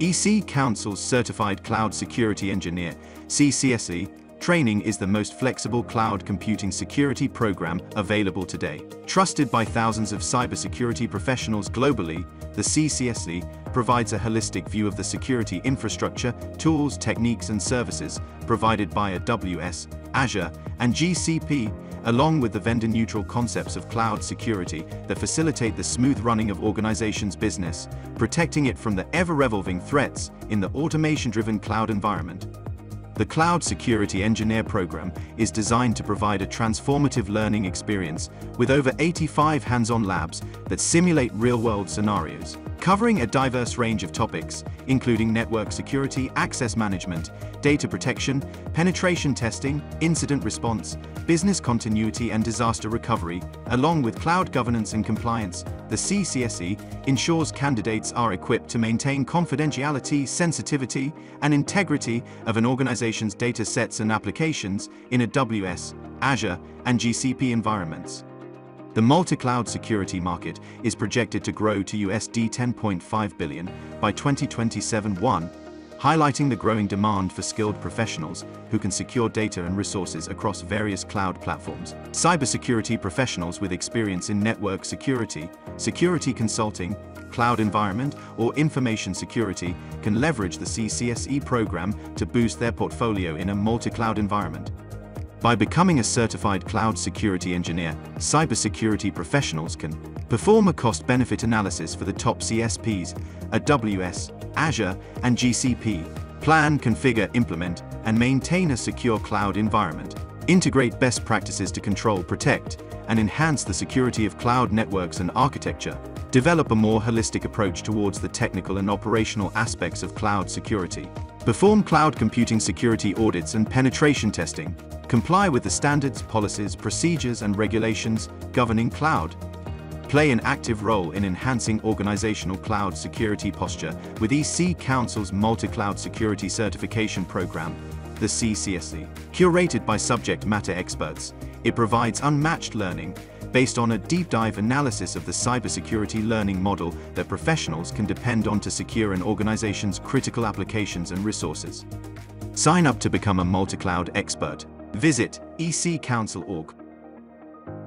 EC Council's Certified Cloud Security Engineer, CCSE, training is the most flexible cloud computing security program available today. Trusted by thousands of cybersecurity professionals globally, the CCSE provides a holistic view of the security infrastructure, tools, techniques and services provided by AWS, Azure, and GCP, along with the vendor-neutral concepts of cloud security that facilitate the smooth running of organizations' business, protecting it from the ever-revolving threats in the automation-driven cloud environment. The Cloud Security Engineer program is designed to provide a transformative learning experience with over 85 hands-on labs that simulate real-world scenarios, covering a diverse range of topics, including network security, access management, data protection, penetration testing, incident response, business continuity and disaster recovery, along with cloud governance and compliance, the CCSE ensures candidates are equipped to maintain confidentiality, sensitivity, and integrity of an organization's data sets and applications in AWS, Azure, and GCP environments. The multi-cloud security market is projected to grow to USD 10.5 billion by 2027-1, highlighting the growing demand for skilled professionals who can secure data and resources across various cloud platforms. Cybersecurity professionals with experience in network security, security consulting, cloud environment, or information security can leverage the CCSE program to boost their portfolio in a multi-cloud environment. By becoming a certified cloud security engineer, cybersecurity professionals can perform a cost-benefit analysis for the top CSPs, AWS, Azure, and GCP, plan, configure, implement, and maintain a secure cloud environment, integrate best practices to control, protect, and enhance the security of cloud networks and architecture, develop a more holistic approach towards the technical and operational aspects of cloud security, perform cloud computing security audits and penetration testing, comply with the standards, policies, procedures, and regulations governing cloud, play an active role in enhancing organizational cloud security posture with EC Council's Multi-Cloud Security Certification Program, the CCSE. Curated by subject matter experts, it provides unmatched learning based on a deep dive analysis of the cybersecurity learning model that professionals can depend on to secure an organization's critical applications and resources. Sign up to become a multi-cloud expert Visit eccouncil.org